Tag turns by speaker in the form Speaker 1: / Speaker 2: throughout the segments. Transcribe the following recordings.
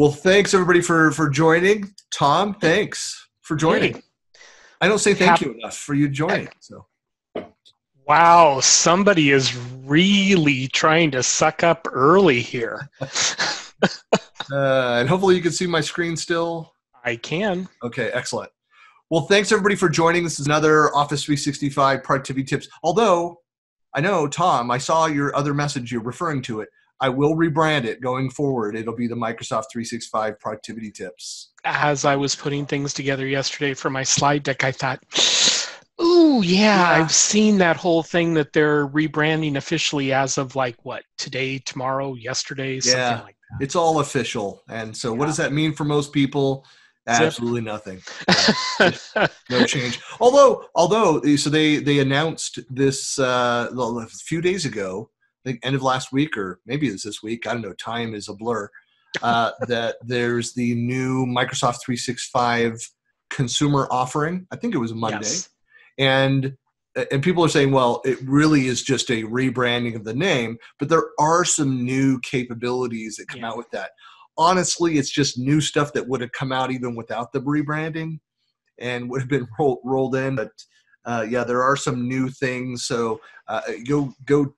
Speaker 1: Well, thanks everybody for for joining. Tom, thanks for joining.
Speaker 2: Hey.
Speaker 1: I don't say thank you enough for you joining. So
Speaker 2: Wow, somebody is really trying to suck up early here.
Speaker 1: uh, and hopefully you can see my screen still.
Speaker 2: I can.
Speaker 1: Okay, excellent. Well, thanks everybody for joining. This is another Office 365 productivity tips. Although I know, Tom, I saw your other message you're referring to it. I will rebrand it going forward. It'll be the Microsoft 365 productivity tips.
Speaker 2: As I was putting things together yesterday for my slide deck, I thought, ooh, yeah,
Speaker 1: Yeah.
Speaker 2: I've seen that whole thing that they're rebranding officially as of like what, today, tomorrow, yesterday, something
Speaker 1: Yeah.
Speaker 2: like that.
Speaker 1: It's all official. And so, what does that mean for most people? Absolutely nothing. no change. Although, although, so they they announced this uh, a few days ago, I think end of last week or maybe it's this week. I don't know. Time is a blur. Uh, that there's the new Microsoft 365 consumer offering. I think it was Monday,
Speaker 2: Yes.
Speaker 1: and and people are saying, well, it really is just a rebranding of the name, but there are some new capabilities that come
Speaker 2: Yeah.
Speaker 1: out with that. Honestly, it's just new stuff that would have come out even without the rebranding and would have been roll, rolled in. But uh, yeah, there are some new things. So uh, go go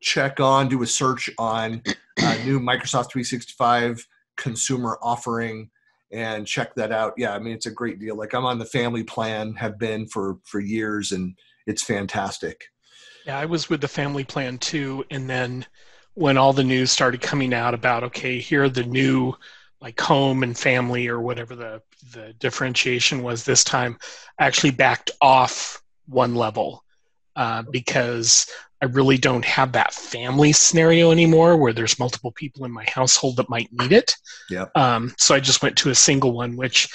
Speaker 1: check on, do a search on uh, new Microsoft 365 consumer offering and check that out. Yeah, I mean it's a great deal. Like I'm on the family plan, have been for for years, and it's fantastic.
Speaker 2: Yeah, I was with the family plan too, and then when all the news started coming out about okay, here are the new like home and family or whatever the the differentiation was this time, I actually backed off one level uh, because I really don't have that family scenario anymore where there's multiple people in my household that might need it.
Speaker 1: Yep.
Speaker 2: Um, so I just went to a single one, which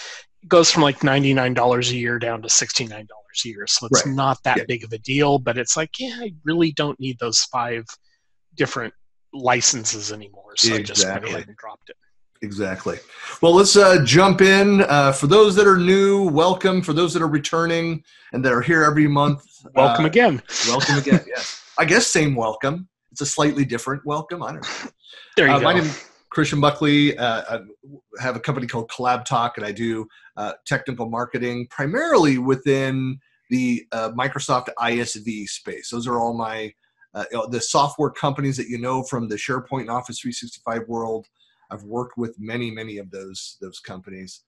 Speaker 2: goes from like ninety nine dollars a year down to sixty nine dollars a year. So it's
Speaker 1: Right.
Speaker 2: not that
Speaker 1: Yeah.
Speaker 2: big of a deal, but it's like, yeah, I really don't need those five different licenses anymore. So I just went
Speaker 1: Exactly.
Speaker 2: ahead and dropped it.
Speaker 1: Exactly. Well, let's uh, jump in. Uh, for those that are new, welcome. For those that are returning and that are here every month,
Speaker 2: Welcome
Speaker 1: uh,
Speaker 2: again.
Speaker 1: Welcome again. yes. I guess same welcome. It's a slightly different welcome. I don't know.
Speaker 2: There you
Speaker 1: Uh,
Speaker 2: go.
Speaker 1: my name is Christian Buckley. Uh, I have a company called CollabTalk, and I do uh, technical marketing primarily within the uh, Microsoft ISV space. Those are all my uh, the software companies that you know from the SharePoint and Office 365 world. I've worked with many, many of those those companies,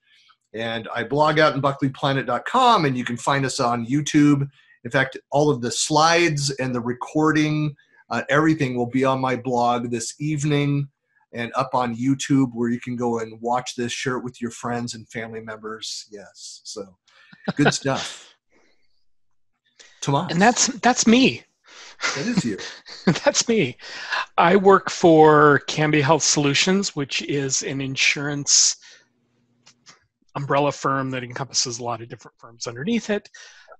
Speaker 1: and I blog out in BuckleyPlanet.com, and you can find us on YouTube. In fact, all of the slides and the recording, uh, everything will be on my blog this evening and up on YouTube where you can go and watch this, share it with your friends and family members. Yes. So good stuff. Tomas.
Speaker 2: and that's that's me.
Speaker 1: that is you.
Speaker 2: That's me. I work for Cambia Health Solutions, which is an insurance umbrella firm that encompasses a lot of different firms underneath it.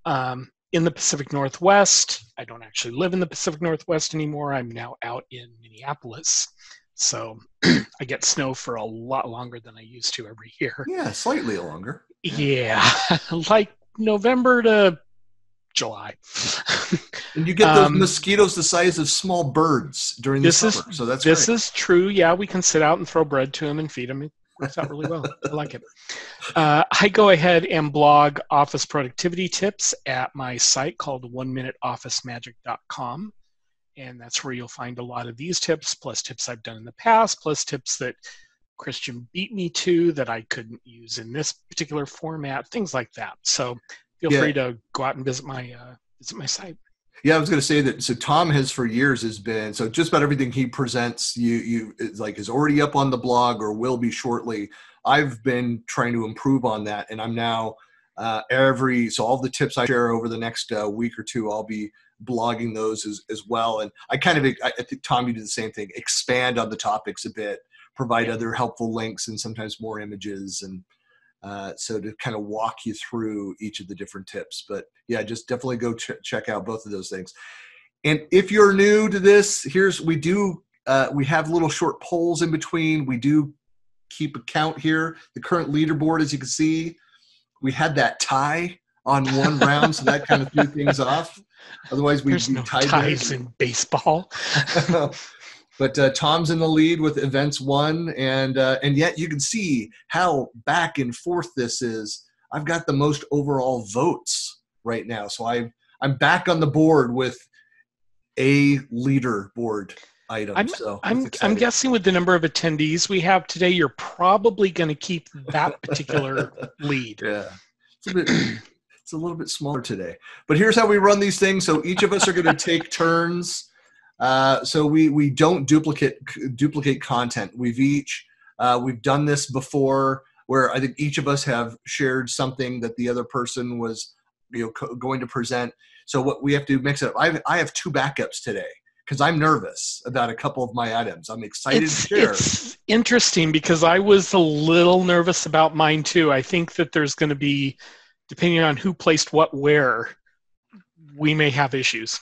Speaker 2: Um, in the Pacific Northwest, I don't actually live in the Pacific Northwest anymore. I'm now out in Minneapolis. So I get snow for a lot longer than I used to every year.
Speaker 1: Yeah, slightly longer.
Speaker 2: Yeah, like November to July.
Speaker 1: And you get those
Speaker 2: Um,
Speaker 1: mosquitoes the size of small birds during the
Speaker 2: this is-
Speaker 1: so that's
Speaker 2: this
Speaker 1: great.
Speaker 2: is true. Yeah, we can sit out and throw bread to them and feed them. Works out really well. I like it. Uh, I go ahead and blog office productivity tips at my site called oneminuteofficemagic.com. And that's where you'll find a lot of these tips, plus tips I've done in the past, plus tips that Christian beat me to that I couldn't use in this particular format, things like that. So feel
Speaker 1: Yeah.
Speaker 2: free to go out and visit my uh, visit my site.
Speaker 1: Yeah, I was going to say that. So Tom has for years has been so just about everything he presents. You you is like is already up on the blog or will be shortly. I've been trying to improve on that, and I'm now uh, every so all the tips I share over the next uh, week or two, I'll be blogging those as, as well. And I kind of I, I think Tom, you do the same thing. Expand on the topics a bit, provide other helpful links, and sometimes more images and. Uh, so to kind of walk you through each of the different tips, but yeah, just definitely go ch- check out both of those things. And if you're new to this, here's we do uh, we have little short polls in between. We do keep a count here. The current leaderboard, as you can see, we had that tie on one round, so that kind of threw things off. Otherwise, we'd
Speaker 2: There's
Speaker 1: be
Speaker 2: no
Speaker 1: tied.
Speaker 2: ties in baseball.
Speaker 1: But uh, Tom's in the lead with events one, and uh, and yet you can see how back and forth this is. I've got the most overall votes right now, so I I'm back on the board with a leaderboard item.
Speaker 2: I'm,
Speaker 1: so
Speaker 2: I'm, I'm guessing with the number of attendees we have today, you're probably going to keep that particular lead.
Speaker 1: Yeah, it's a bit. It's a little bit smaller today, but here's how we run these things. So each of us are going to take turns. Uh, so we we don't duplicate duplicate content. We've each uh, we've done this before, where I think each of us have shared something that the other person was you know co- going to present. So what we have to mix it up. I have, I have two backups today because I'm nervous about a couple of my items. I'm excited
Speaker 2: It's,
Speaker 1: to share.
Speaker 2: it's interesting because I was a little nervous about mine too. I think that there's going to be, depending on who placed what where, we may have issues.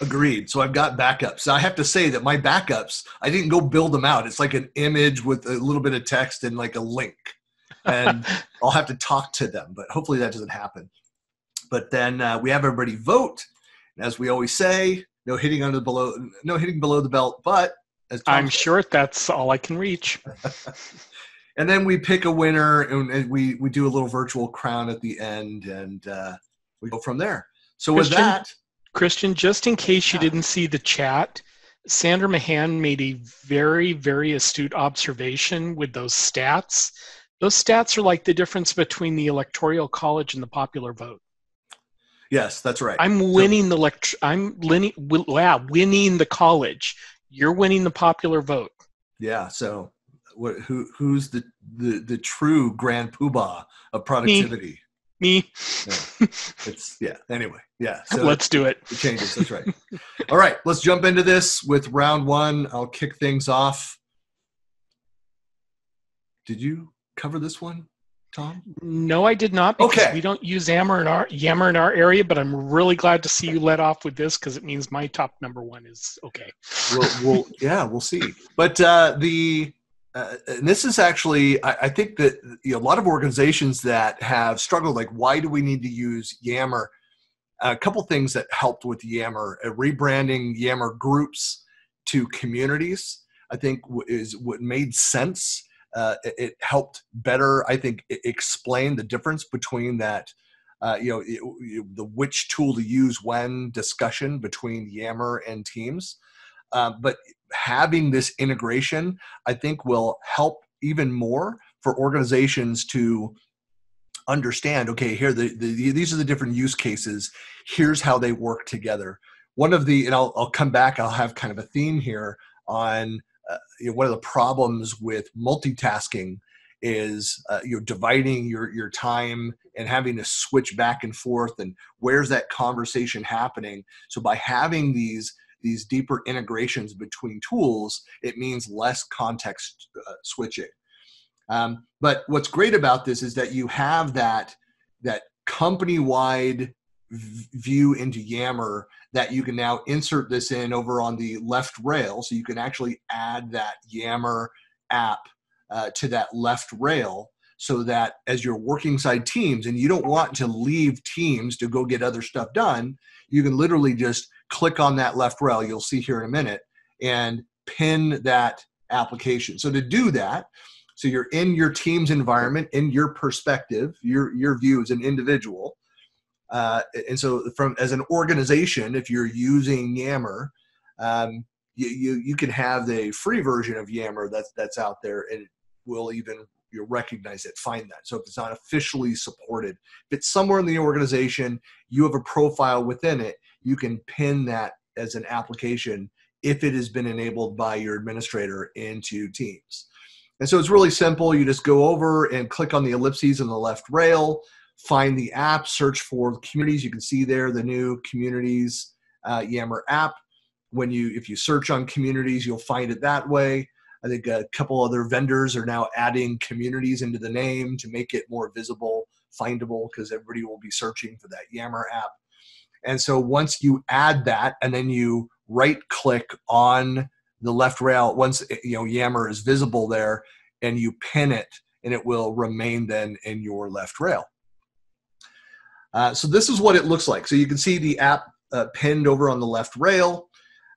Speaker 1: Agreed. So I've got backups. I have to say that my backups, I didn't go build them out. It's like an image with a little bit of text and like a link. And I'll have to talk to them, but hopefully that doesn't happen. But then uh, we have everybody vote. And as we always say, no hitting under the below, no hitting below the belt. But as
Speaker 2: I'm
Speaker 1: said-
Speaker 2: sure that's all I can reach.
Speaker 1: and then we pick a winner and, and we we do a little virtual crown at the end, and uh, we go from there. So with that,
Speaker 2: Christian, just in case you didn't see the chat, Sandra Mahan made a very, very astute observation with those stats. Those stats are like the difference between the electoral college and the popular vote.
Speaker 1: yes, that's right.
Speaker 2: I'm winning the elect- I'm winning, wow, winning the college. You're winning the popular vote.
Speaker 1: Yeah. So, what, who who's the, the the true grand poobah of productivity?
Speaker 2: Me,
Speaker 1: It's yeah. Anyway, yeah. So
Speaker 2: let's do it.
Speaker 1: it changes. That's right. All right, let's jump into this with round one. I'll kick things off. Did you cover this one, Tom?
Speaker 2: No, I did not because
Speaker 1: Okay.
Speaker 2: we don't use Yammer in our Yammer in our area. But I'm really glad to see you let off with this because it means my top number one is okay.
Speaker 1: we'll, we'll yeah, we'll see. But uh, the uh, and this is actually, I, I think that you know, a lot of organizations that have struggled, like, why do we need to use Yammer? A couple things that helped with Yammer, uh, rebranding Yammer groups to communities, I think w- is what made sense. Uh, it, it helped better, I think, explain the difference between that, uh, you know, it- you- the which tool to use when discussion between Yammer and Teams. Uh, but having this integration, I think, will help even more for organizations to understand okay here the, the these are the different use cases. Here's how they work together. One of the and i'll, I'll come back i'll have kind of a theme here on uh, you know, one of the problems with multitasking is uh, you know dividing your your time and having to switch back and forth and where's that conversation happening? So by having these these deeper integrations between tools it means less context uh, switching. Um, but what's great about this is that you have that that company-wide v- view into Yammer that you can now insert this in over on the left rail, so you can actually add that Yammer app uh, to that left rail, so that as you're working side teams and you don't want to leave teams to go get other stuff done, you can literally just click on that left rail. You'll see here in a minute and pin that application. So to do that, so you're in your team's environment, in your perspective, your your view as an individual. Uh, and so, from as an organization, if you're using Yammer, um, you, you you can have the free version of Yammer that's that's out there, and it will even you recognize it, find that. So if it's not officially supported, if it's somewhere in the organization, you have a profile within it, you can pin that as an application if it has been enabled by your administrator into Teams. And so it's really simple. You just go over and click on the ellipses in the left rail, find the app, search for communities. You can see there the new communities uh, Yammer app. When you, if you search on communities, you'll find it that way. I think a couple other vendors are now adding communities into the name to make it more visible, findable, because everybody will be searching for that Yammer app. And so once you add that, and then you right click on the left rail, once you know Yammer is visible there, and you pin it, and it will remain then in your left rail. Uh, so this is what it looks like. So you can see the app uh, pinned over on the left rail.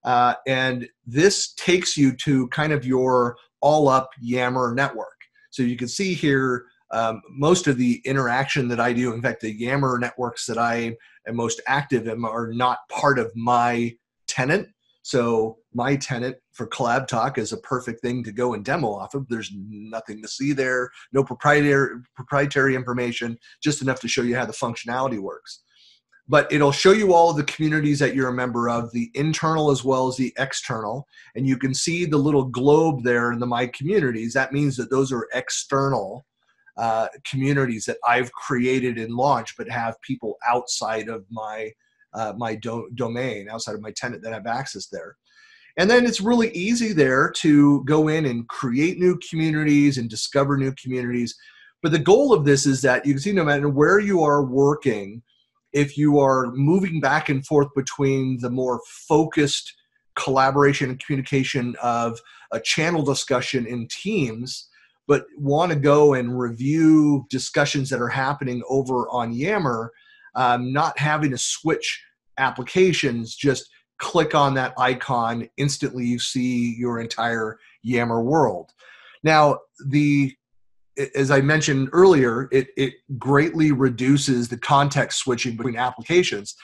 Speaker 1: Uh, and this takes you to kind of your all up Yammer network. So you can see here um, most of the interaction that I do, in fact, the Yammer networks that I am most active in are not part of my tenant. So my tenant for CollabTalk is a perfect thing to go and demo off of. There's nothing to see there, no proprietary proprietary information, just enough to show you how the functionality works. But it'll show you all the communities that you're a member of, the internal as well as the external. And you can see the little globe there in the My Communities. That means that those are external uh, communities that I've created and launched, but have people outside of my uh, my do- domain, outside of my tenant that have access there. And then it's really easy there to go in and create new communities and discover new communities. But the goal of this is that you can see no matter where you are working, if you are moving back and forth between the more focused collaboration and communication of a channel discussion in teams, but want to go and review discussions that are happening over on Yammer, um, not having to switch applications, just click on that icon, instantly you see your entire Yammer world. Now, the as I mentioned earlier, it, it greatly reduces the context switching between applications.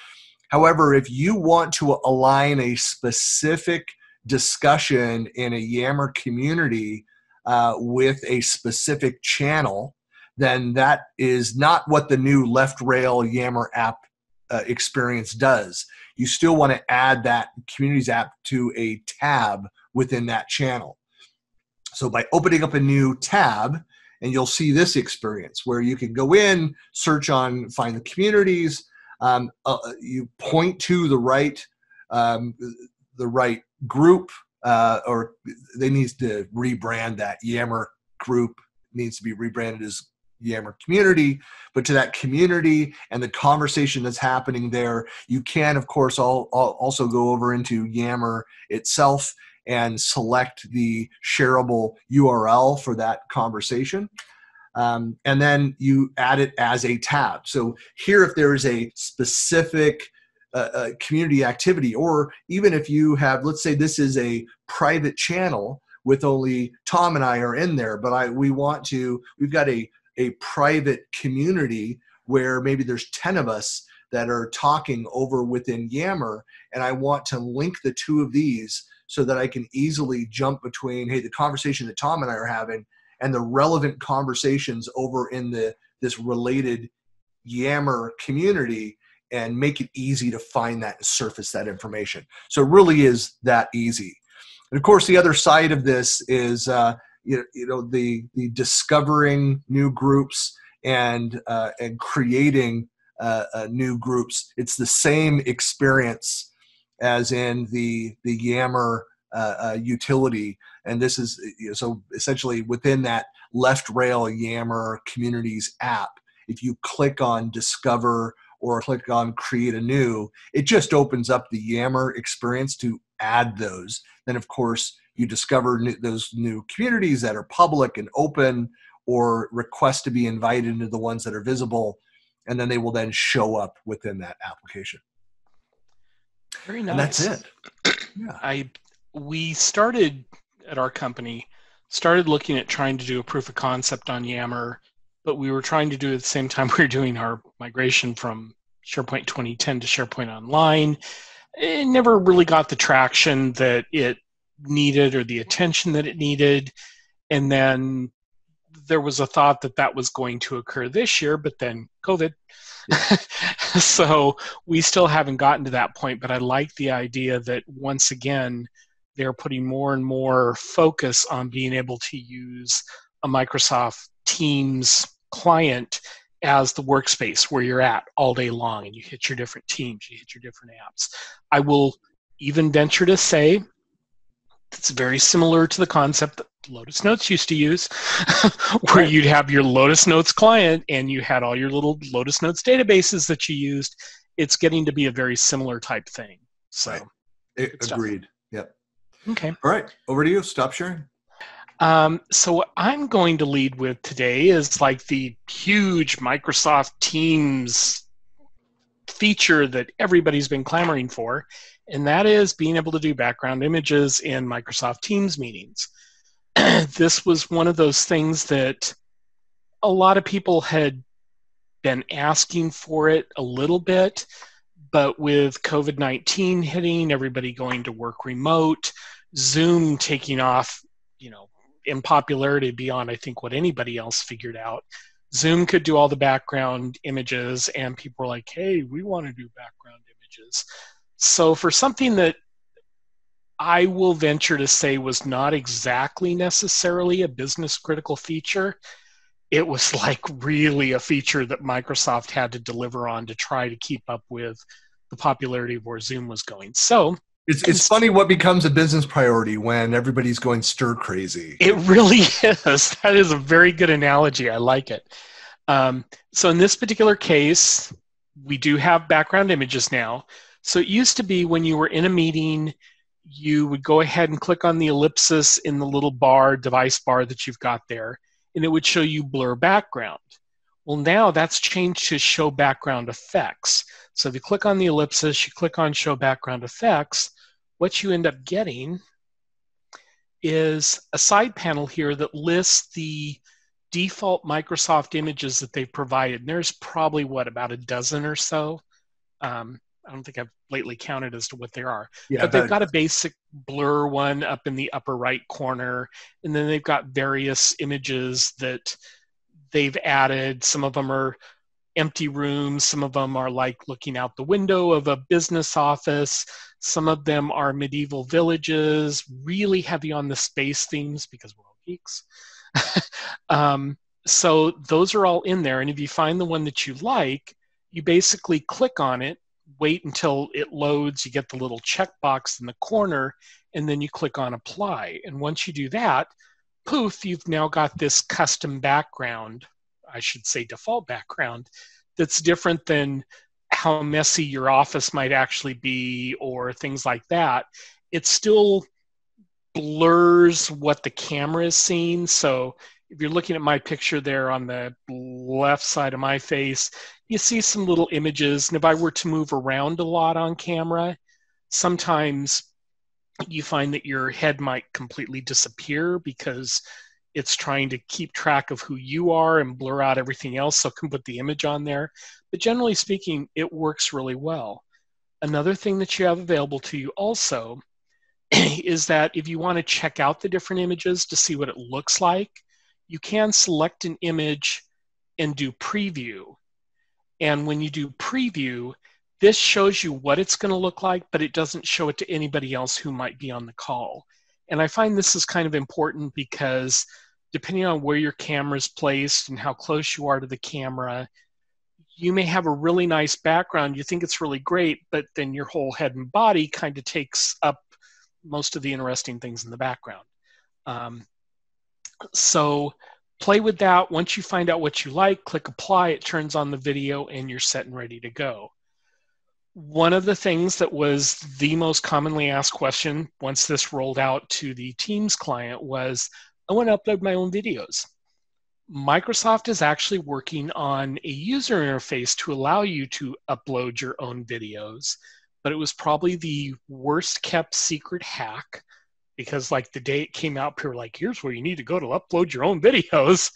Speaker 1: However, if you want to align a specific discussion in a Yammer community uh, with a specific channel, then that is not what the new left rail Yammer app uh, experience does. You still want to add that communities app to a tab within that channel. So by opening up a new tab, and you'll see this experience where you can go in, search on, find the communities. Um, uh, you point to the right, um, the right group, uh, or they need to rebrand that Yammer group needs to be rebranded as Yammer community, but to that community and the conversation that's happening there, you can, of course, all, all, also go over into Yammer itself and select the shareable URL for that conversation. Um, and then you add it as a tab. So here, if there is a specific uh, community activity, or even if you have, let's say this is a private channel with only Tom and I are in there, but I we want to, we've got a a private community where maybe there's 10 of us that are talking over within Yammer, and I want to link the two of these so that I can easily jump between, hey, the conversation that Tom and I are having and the relevant conversations over in the this related Yammer community and make it easy to find that and surface that information. So it really is that easy. And of course, the other side of this is uh, you, you know the the discovering new groups and uh, and creating uh, uh, new groups. It's the same experience as in the the Yammer uh, uh, utility, and this is you know, so essentially within that left rail Yammer Communities app. If you click on Discover or click on Create a New, it just opens up the Yammer experience to add those. Then, of course, you discover new, those new communities that are public and open or request to be invited into the ones that are visible and then they will then show up within that application
Speaker 2: very nice
Speaker 1: and that's it
Speaker 2: yeah. i we started at our company started looking at trying to do a proof of concept on yammer but we were trying to do it at the same time we were doing our migration from sharepoint 2010 to sharepoint online it never really got the traction that it needed or the attention that it needed. And then there was a thought that that was going to occur this year, but then COVID. So we still haven't gotten to that point, but I like the idea that once again, they're putting more and more focus on being able to use a Microsoft Teams client as the workspace where you're at all day long and you hit your different teams, you hit your different apps. I will even venture to say it's very similar to the concept that Lotus Notes used to use, where right. you'd have your Lotus Notes client and you had all your little Lotus Notes databases that you used. It's getting to be a very similar type thing. So, right.
Speaker 1: agreed. Yep.
Speaker 2: Okay.
Speaker 1: All right. Over to you. Stop sharing.
Speaker 2: Um, so what I'm going to lead with today is like the huge Microsoft Teams feature that everybody's been clamoring for, and that is being able to do background images in Microsoft Teams meetings. this was one of those things that a lot of people had been asking for it a little bit, but with COVID 19 hitting, everybody going to work remote, Zoom taking off, you know, in popularity beyond, I think, what anybody else figured out. Zoom could do all the background images, and people were like, hey, we want to do background images. So, for something that I will venture to say was not exactly necessarily a business critical feature, it was like really a feature that Microsoft had to deliver on to try to keep up with the popularity of where Zoom was going. So,
Speaker 1: it's, it's funny what becomes a business priority when everybody's going stir crazy.
Speaker 2: It really is. That is a very good analogy. I like it. Um, so in this particular case, we do have background images now. So it used to be when you were in a meeting, you would go ahead and click on the ellipsis in the little bar, device bar that you've got there, and it would show you blur background. Well, now that's changed to show background effects. So if you click on the ellipsis, you click on show background effects, what you end up getting is a side panel here that lists the default Microsoft images that they've provided. And there's probably what about a dozen or so. Um, I don't think I've lately counted as to what there are. Yeah, but they've got a basic blur one up in the upper right corner, and then they've got various images that they've added. Some of them are empty rooms. Some of them are like looking out the window of a business office. Some of them are medieval villages, really heavy on the space themes because we're all geeks. um, so those are all in there. And if you find the one that you like, you basically click on it, wait until it loads, you get the little checkbox in the corner, and then you click on apply. And once you do that, poof, you've now got this custom background, I should say default background, that's different than how messy your office might actually be or things like that. It still blurs what the camera is seeing. So if you're looking at my picture there on the left side of my face, you see some little images. And if I were to move around a lot on camera, sometimes you find that your head might completely disappear because it's trying to keep track of who you are and blur out everything else so it can put the image on there. But generally speaking, it works really well. Another thing that you have available to you also is that if you want to check out the different images to see what it looks like, you can select an image and do preview. And when you do preview, this shows you what it's going to look like, but it doesn't show it to anybody else who might be on the call. And I find this is kind of important because depending on where your camera is placed and how close you are to the camera, you may have a really nice background. You think it's really great, but then your whole head and body kind of takes up most of the interesting things in the background. Um, so play with that. Once you find out what you like, click apply, it turns on the video, and you're set and ready to go one of the things that was the most commonly asked question once this rolled out to the Teams client was I want to upload my own videos. Microsoft is actually working on a user interface to allow you to upload your own videos, but it was probably the worst kept secret hack because, like, the day it came out, people were like, here's where you need to go to upload your own videos.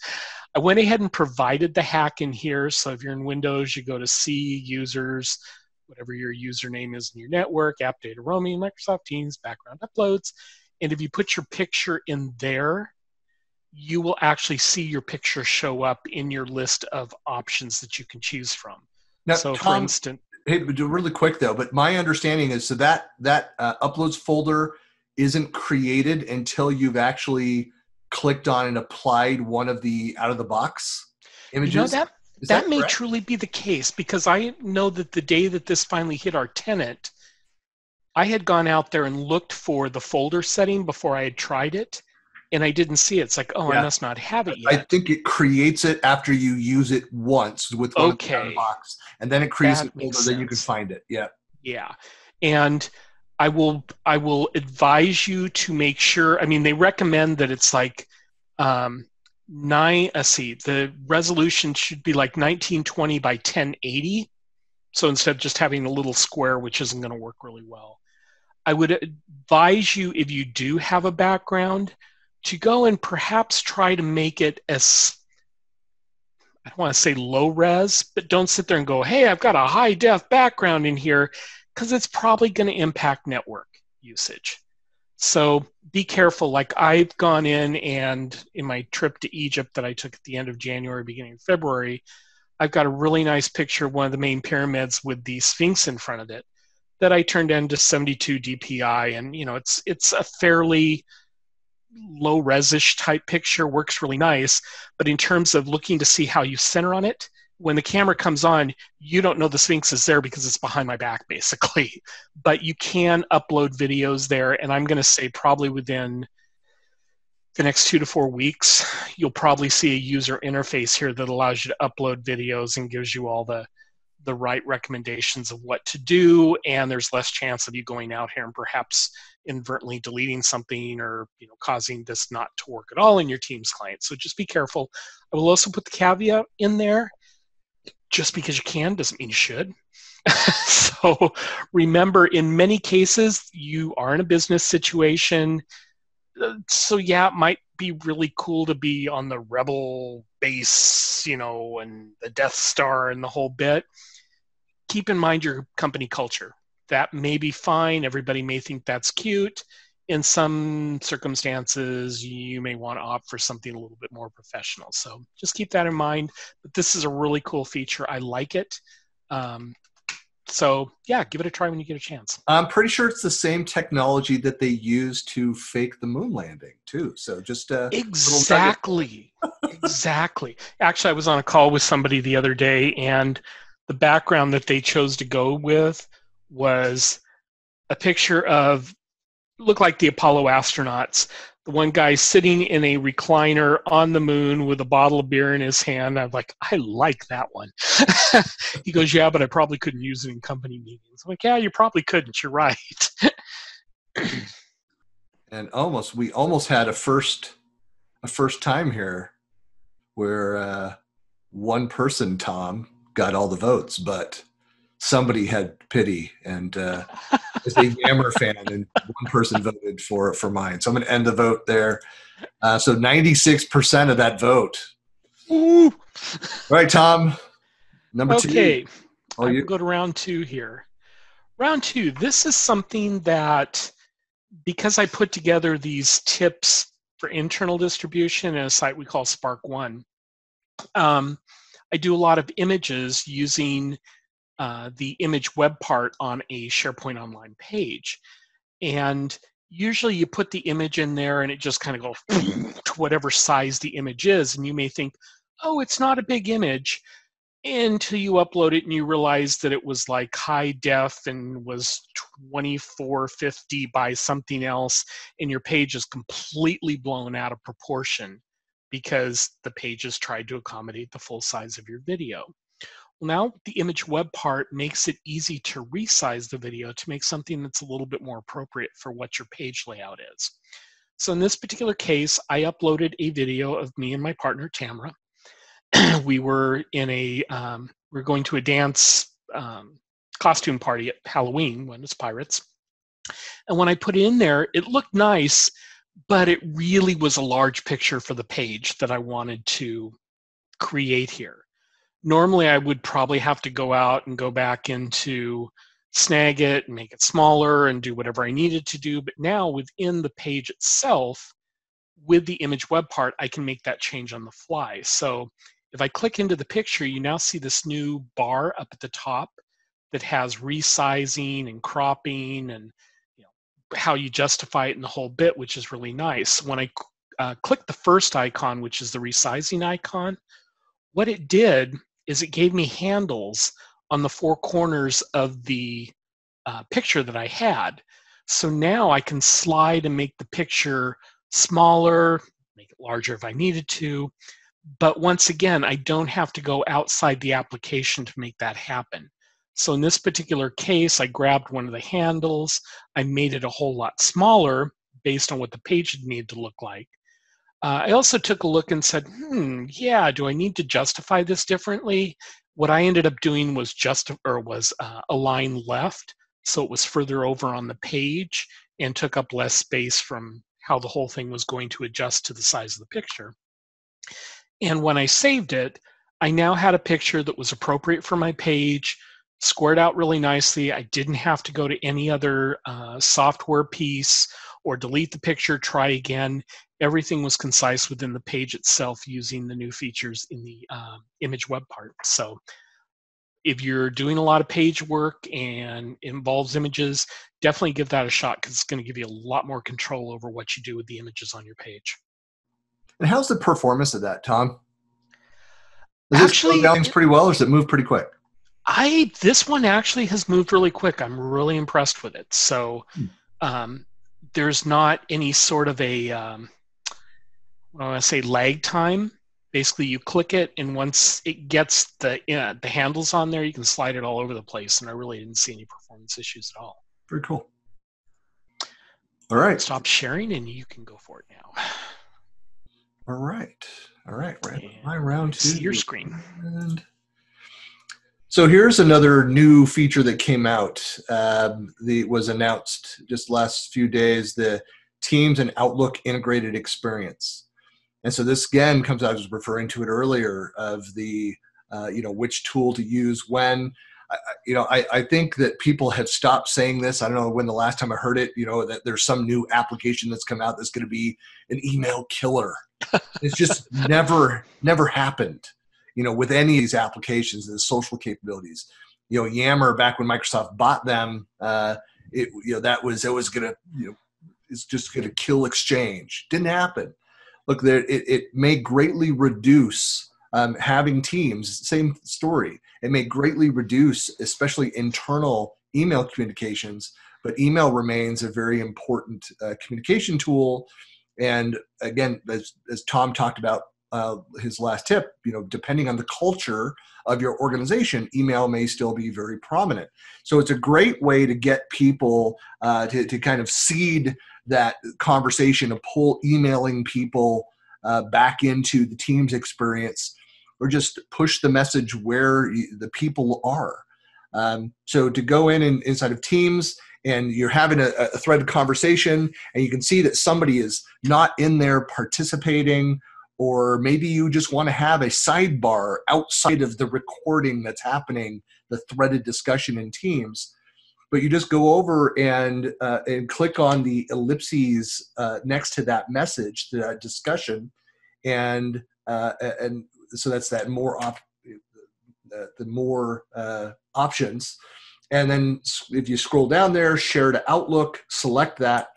Speaker 2: I went ahead and provided the hack in here. So if you're in Windows, you go to see users, whatever your username is in your network, app data roaming, Microsoft Teams, background uploads. And if you put your picture in there, you will actually see your picture show up in your list of options that you can choose from. Now, so, Tom, for instance,
Speaker 1: hey, really quick though, but my understanding is so that that uh, uploads folder isn't created until you've actually clicked on and applied one of the out of the box images.
Speaker 2: You know, that that, that may truly be the case because I know that the day that this finally hit our tenant, I had gone out there and looked for the folder setting before I had tried it, and I didn't see it. It's like, oh, yeah. I must not have it yet.
Speaker 1: I think it creates it after you use it once with one okay. box, and then it creates that a folder that you can find it. Yeah.
Speaker 2: Yeah, and I will I will advise you to make sure. I mean, they recommend that it's like um, nine let's see the resolution should be like 1920 by 1080 so instead of just having a little square which isn't going to work really well I would advise you, if you do have a background, to go and perhaps try to make it as I don't want to say low res, but don't sit there and go, hey, I've got a high def background in here, because it's probably going to impact network usage. So be careful. Like I've gone in and in my trip to Egypt that I took at the end of January, beginning of February, I've got a really nice picture of one of the main pyramids with the Sphinx in front of it that I turned into 72 DPI, and you know it's it's a fairly low resish type picture, works really nice. But in terms of looking to see how you center on it, when the camera comes on, you don't know the Sphinx is there because it's behind my back, basically. But you can upload videos there, and I'm going to say probably within the next two to four weeks, you'll probably see a user interface here that allows you to upload videos and gives you all the the right recommendations of what to do and there's less chance of you going out here and perhaps inadvertently deleting something or you know causing this not to work at all in your team's client. So just be careful. I will also put the caveat in there just because you can doesn't mean you should. So remember in many cases you are in a business situation uh, so yeah it might be really cool to be on the rebel base you know and the death star and the whole bit keep in mind your company culture. That may be fine. Everybody may think that's cute. In some circumstances, you may want to opt for something a little bit more professional. So just keep that in mind. But this is a really cool feature. I like it. Um, so yeah, give it a try when you get a chance.
Speaker 1: I'm pretty sure it's the same technology that they use to fake the moon landing too. So just uh,
Speaker 2: exactly, exactly. Actually, I was on a call with somebody the other day, and the background that they chose to go with was a picture of looked like the Apollo astronauts. The one guy sitting in a recliner on the moon with a bottle of beer in his hand. I'm like, I like that one. he goes, Yeah, but I probably couldn't use it in company meetings. I'm like, Yeah, you probably couldn't. You're right.
Speaker 1: and almost, we almost had a first, a first time here, where uh, one person, Tom, got all the votes, but somebody had pity and uh, is a Yammer fan, and one person voted for for mine. So I'm going to end the vote there. Uh, so 96% of that vote. Ooh. All right, Tom. Number
Speaker 2: okay. two. Okay, you- go to round two here. Round two. This is something that because I put together these tips for internal distribution in a site we call Spark One. Um, I do a lot of images using uh, the image web part on a SharePoint Online page. And usually you put the image in there and it just kind of goes to whatever size the image is. And you may think, oh, it's not a big image until you upload it and you realize that it was like high def and was 2450 by something else and your page is completely blown out of proportion because the pages tried to accommodate the full size of your video. Well, now the image web part makes it easy to resize the video to make something that's a little bit more appropriate for what your page layout is. So in this particular case, I uploaded a video of me and my partner, Tamara. we were in a, um, we are going to a dance um, costume party at Halloween when it's pirates. And when I put it in there, it looked nice, but it really was a large picture for the page that I wanted to create here. Normally, I would probably have to go out and go back into Snagit and make it smaller and do whatever I needed to do. But now, within the page itself, with the image web part, I can make that change on the fly. So if I click into the picture, you now see this new bar up at the top that has resizing and cropping and how you justify it in the whole bit, which is really nice. When I uh, click the first icon, which is the resizing icon, what it did is it gave me handles on the four corners of the uh, picture that I had. So now I can slide and make the picture smaller, make it larger if I needed to. But once again, I don't have to go outside the application to make that happen. So in this particular case, I grabbed one of the handles, I made it a whole lot smaller based on what the page needed to look like. Uh, I also took a look and said, hmm, yeah, do I need to justify this differently? What I ended up doing was just or was uh, align left so it was further over on the page and took up less space from how the whole thing was going to adjust to the size of the picture. And when I saved it, I now had a picture that was appropriate for my page, squared out really nicely. I didn't have to go to any other uh, software piece or delete the picture, try again. Everything was concise within the page itself using the new features in the uh, image web part. So if you're doing a lot of page work and involves images, definitely give that a shot because it's going to give you a lot more control over what you do with the images on your page.
Speaker 1: And how's the performance of that, Tom?
Speaker 2: Does actually,
Speaker 1: it pretty well, or does it move pretty quick?
Speaker 2: I this one actually has moved really quick. I'm really impressed with it. So hmm. um, there's not any sort of a um, I want to say lag time. Basically, you click it, and once it gets the uh, the handles on there, you can slide it all over the place. And I really didn't see any performance issues at all.
Speaker 1: Very cool. All right.
Speaker 2: Stop sharing, and you can go for it now.
Speaker 1: All right. All right. Right. My round two.
Speaker 2: See your screen. And
Speaker 1: so here's another new feature that came out. Um, the was announced just last few days. The Teams and Outlook integrated experience. And so this again comes out, I was referring to it earlier, of the uh, you know which tool to use when. I, you know, I, I think that people have stopped saying this. I don't know when the last time I heard it. You know that there's some new application that's come out that's going to be an email killer. it's just never never happened. You know, with any of these applications, and the social capabilities. You know, Yammer back when Microsoft bought them, uh, it you know that was it was going to you know it's just going to kill Exchange. Didn't happen look, there, it, it may greatly reduce um, having teams, same story. It may greatly reduce, especially internal email communications, but email remains a very important uh, communication tool. And again, as, as Tom talked about uh, his last tip, you know, depending on the culture of your organization, email may still be very prominent. So it's a great way to get people uh, to, to kind of seed that conversation of pull emailing people uh, back into the team's experience or just push the message where you, the people are. Um, so to go in and inside of teams and you're having a, a threaded conversation and you can see that somebody is not in there participating or maybe you just want to have a sidebar outside of the recording that's happening the threaded discussion in teams but you just go over and uh, and click on the ellipses uh, next to that message, to that discussion, and uh, and so that's that more op- the, the more uh, options, and then if you scroll down there, share to Outlook, select that,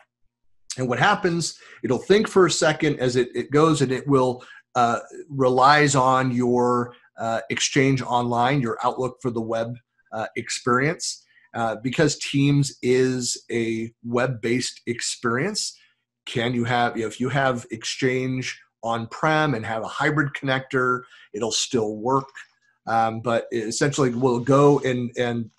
Speaker 1: and what happens? It'll think for a second as it, it goes, and it will uh, relies on your uh, Exchange Online, your Outlook for the web experience uh, because Teams is a web-based experience. Can you have you know, if you have Exchange on-prem and have a hybrid connector, it'll still work. Um, but essentially, will go and and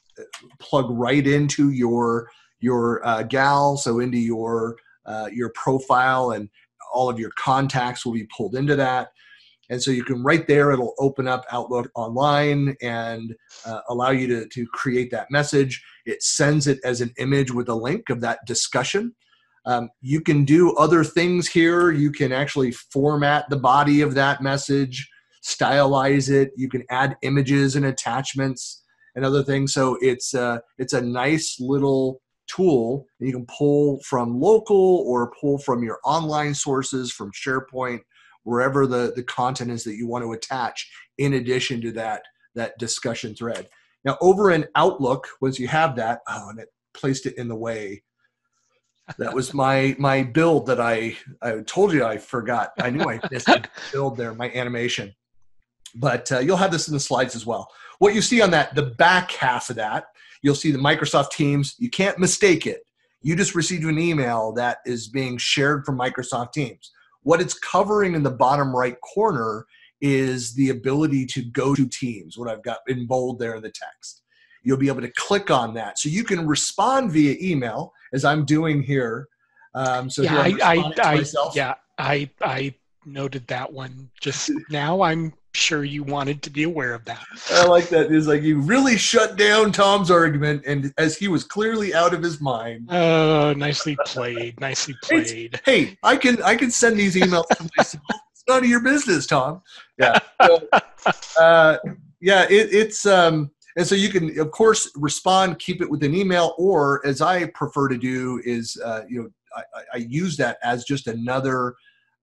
Speaker 1: plug right into your your uh, GAL, so into your uh, your profile, and all of your contacts will be pulled into that. And so you can right there, it'll open up Outlook online and uh, allow you to, to create that message. It sends it as an image with a link of that discussion. Um, you can do other things here. You can actually format the body of that message, stylize it. You can add images and attachments and other things. So it's uh, it's a nice little tool. You can pull from local or pull from your online sources, from SharePoint, wherever the, the content is that you want to attach in addition to that, that discussion thread. Now over in Outlook, once you have that, oh, and it placed it in the way. That was my my build that I I told you I forgot. I knew I missed a build there, my animation. But uh, you'll have this in the slides as well. What you see on that, the back half of that, you'll see the Microsoft Teams. You can't mistake it. You just received an email that is being shared from Microsoft Teams. What it's covering in the bottom right corner is the ability to go to Teams, what I've got in bold there in the text. You'll be able to click on that. So you can respond via email, as I'm doing here. Um, so
Speaker 2: yeah, I, I, I yeah, I, I noted that one just now. I'm sure you wanted to be aware of that.
Speaker 1: I like that. It's like you really shut down Tom's argument, and as he was clearly out of his mind.
Speaker 2: Oh, nicely played. Nicely played.
Speaker 1: hey, I can I can send these emails to myself. It's none of your business, Tom. Yeah. So, uh, yeah. It, it's um, and so you can of course respond, keep it with an email, or as I prefer to do is uh, you know I, I use that as just another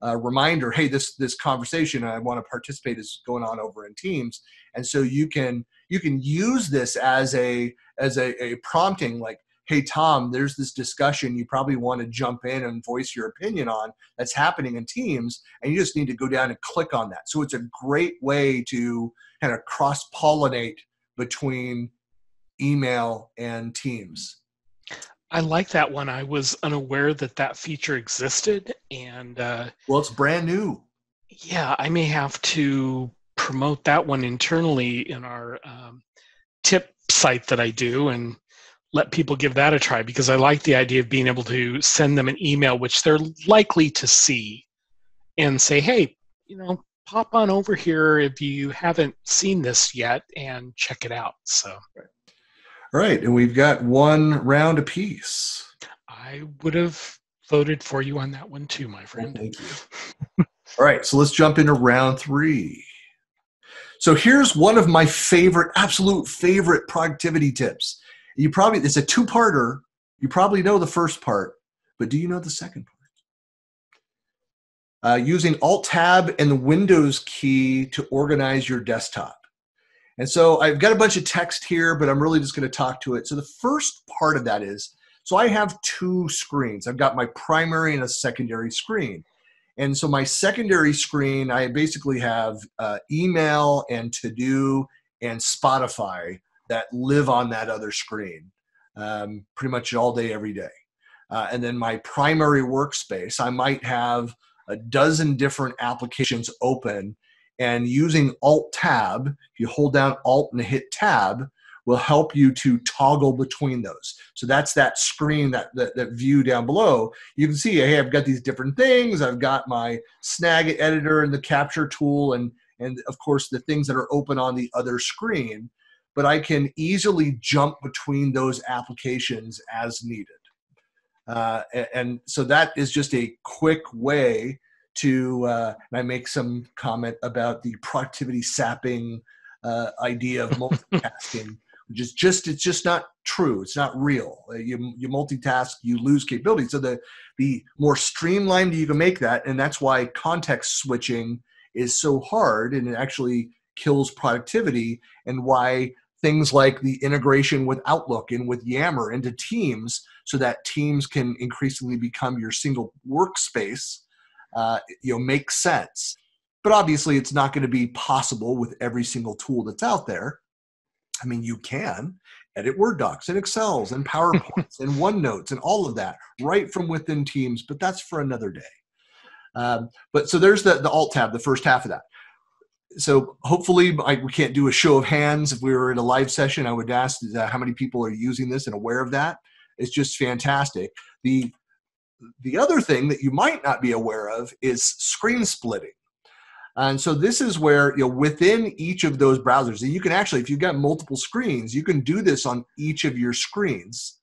Speaker 1: reminder hey this this conversation i want to participate is going on over in teams. And so you can you can use this as a as a, a prompting like hey tom there's this discussion you probably want to jump in and voice your opinion on that's happening in teams and you just need to go down and click on that. So it's a great way to kind of cross pollinate between email and teams
Speaker 2: I like that one. I was unaware that that feature existed, and uh,
Speaker 1: well, it's brand new.
Speaker 2: Yeah, I may have to promote that one internally in our um, tip site that I do, and let people give that a try because I like the idea of being able to send them an email, which they're likely to see, and say, "Hey, you know, pop on over here if you haven't seen this yet and check it out." So.
Speaker 1: Right. All right, and we've got one round apiece.
Speaker 2: I would have voted for you on that one too, my friend.
Speaker 1: thank you. All right, so let's jump into round three. So here's one of my favorite, absolute favorite productivity tips. You probably it's a two-parter. You probably know the first part, but do you know the second part? Uh, using Alt Tab and the Windows key to organize your desktop. And so I've got a bunch of text here, but I'm really just going to talk to it. So the first part of that is so I have two screens. I've got my primary and a secondary screen. And so my secondary screen, I basically have uh, email and to do and Spotify that live on that other screen um, pretty much all day, every day. Uh, and then my primary workspace, I might have a dozen different applications open and using Alt Tab, if you hold down Alt and hit Tab, will help you to toggle between those. So that's that screen, that, that, that, view down below. You can see, hey, I've got these different things. I've got my Snagit editor and the capture tool, and, and of course the things that are open on the other screen. But I can easily jump between those applications as needed. Uh, and, and so that is just a quick way to uh, and I make some comment about the productivity sapping uh, idea of multitasking, which is just it's just not true. It's not real. Uh, you you multitask, you lose capability. So the the more streamlined you can make that, and that's why context switching is so hard, and it actually kills productivity, and why things like the integration with Outlook and with Yammer into Teams, so that Teams can increasingly become your single workspace uh, you know make sense. But obviously, it's not going to be possible with every single tool that's out there. I mean, you can edit Word docs and Excels and PowerPoints and OneNotes and all of that right from within Teams, but that's for another day. Um, but so there's the, the Alt tab, the first half of that. So hopefully, I, we can't do a show of hands. If we were in a live session, I would ask uh, how many people are using this and aware of that. It's just fantastic. The the other thing that you might not be aware of is screen splitting. And so this is where you know within each of those browsers, you can actually, if you've got multiple screens, you can do this on each of your screens,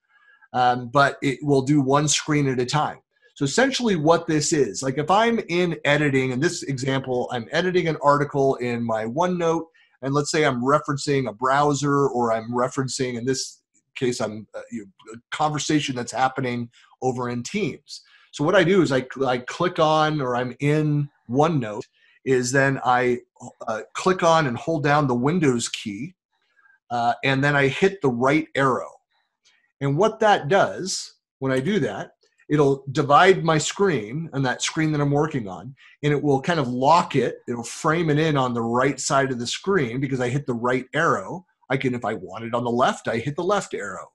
Speaker 1: um, but it will do one screen at a time. So essentially, what this is, like if I'm in editing, in this example, I'm editing an article in my OneNote, and let's say I'm referencing a browser, or I'm referencing, in this case, I'm uh, you know, a conversation that's happening over in Teams. So what I do is I, I click on or I'm in OneNote is then I uh, click on and hold down the Windows key uh, and then I hit the right arrow. And what that does when I do that, it'll divide my screen and that screen that I'm working on, and it will kind of lock it. It'll frame it in on the right side of the screen because I hit the right arrow. I can, if I want it on the left, I hit the left arrow.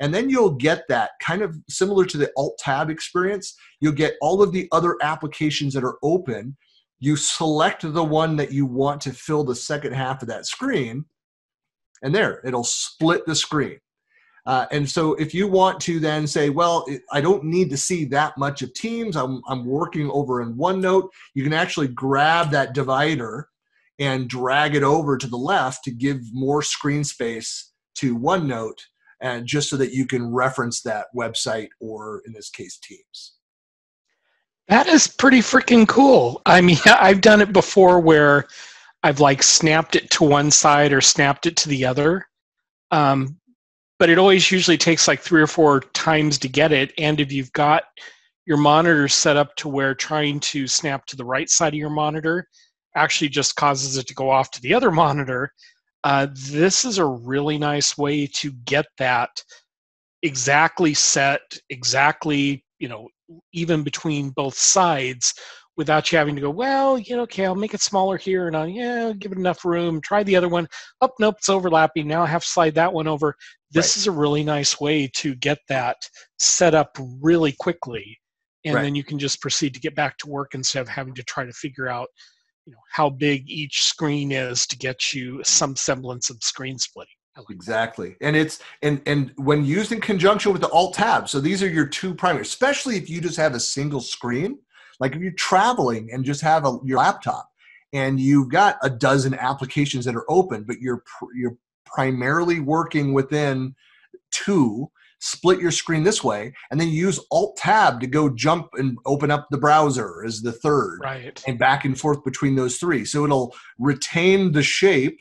Speaker 1: And then you'll get that kind of similar to the Alt Tab experience. You'll get all of the other applications that are open. You select the one that you want to fill the second half of that screen, and there, it'll split the screen. Uh, and so if you want to then say, well, I don't need to see that much of Teams, I'm, I'm working over in OneNote, you can actually grab that divider and drag it over to the left to give more screen space to OneNote, and just so that you can reference that website or, in this case, Teams.
Speaker 2: That is pretty freaking cool. I mean, I've done it before where I've like snapped it to one side or snapped it to the other. Um, but it always usually takes like three or four times to get it. And if you've got your monitor set up to where trying to snap to the right side of your monitor actually just causes it to go off to the other monitor, uh, this is a really nice way to get that exactly set, exactly, you know, even between both sides without you having to go, well, you know, okay, I'll make it smaller here and I'll, yeah, give it enough room. Try the other one. Oh, nope, it's overlapping. Now I have to slide that one over. This right. is a really nice way to get that set up really quickly. And right. then you can just proceed to get back to work instead of having to try to figure out, you know, how big each screen is to get you some semblance of screen splitting.
Speaker 1: Like exactly and it's and and when used in conjunction with the alt tab so these are your two primary especially if you just have a single screen like if you're traveling and just have a, your laptop and you've got a dozen applications that are open, but you're you're primarily working within two, split your screen this way, and then use Alt Tab to go jump and open up the browser as the third,
Speaker 2: right?
Speaker 1: And back and forth between those three, so it'll retain the shape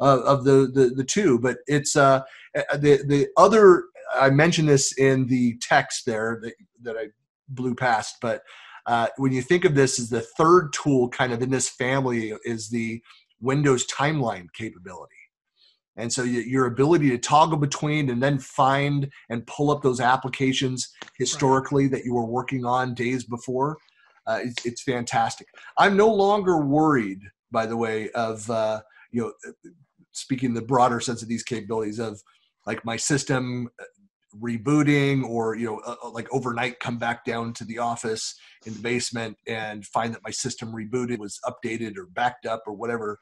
Speaker 1: of, of the, the the two, but it's uh the the other. I mentioned this in the text there that, that I blew past, but uh, when you think of this as the third tool kind of in this family is the Windows timeline capability. And so your ability to toggle between and then find and pull up those applications historically that you were working on days before, uh, it's, it's, fantastic. I'm no longer worried, by the way, of uh, you know, speaking the broader sense of these capabilities of like my system rebooting or you know uh, uh, like overnight come back down to the office in the basement and find that my system rebooted was updated or backed up or whatever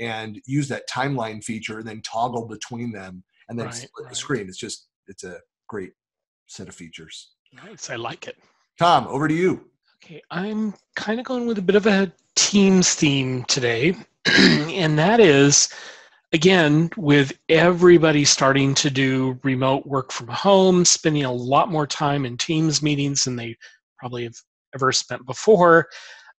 Speaker 1: and use that timeline feature and then toggle between them and then right, split right. the screen. It's just it's a great set of features.
Speaker 2: Nice i like it.
Speaker 1: Tom over to you.
Speaker 2: Okay i'm kind of going with a bit of a teams theme today and that is again, with everybody starting to do remote work from home, spending a lot more time in Teams meetings than they probably have ever spent before,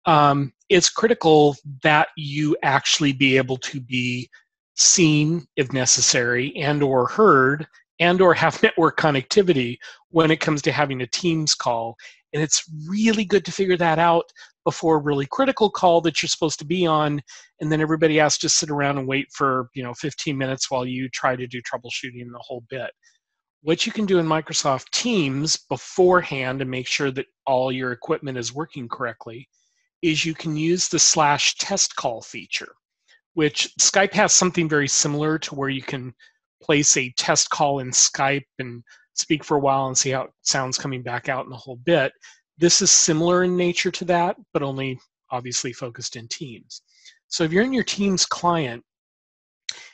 Speaker 2: um, it's critical that you actually be able to be seen if necessary and or heard and or have network connectivity when it comes to having a teams call. And it's really good to figure that out before a really critical call that you're supposed to be on. And then everybody has to sit around and wait for you know 15 minutes while you try to do troubleshooting the whole bit. What you can do in microsoft teams beforehand to make sure that all your equipment is working correctly is you can use the slash test call feature which skype has something very similar to where you can place a test call in skype and speak for a while and see how it sounds coming back out in the whole bit this is similar in nature to that, but only obviously focused in Teams. So if you're in your Teams client,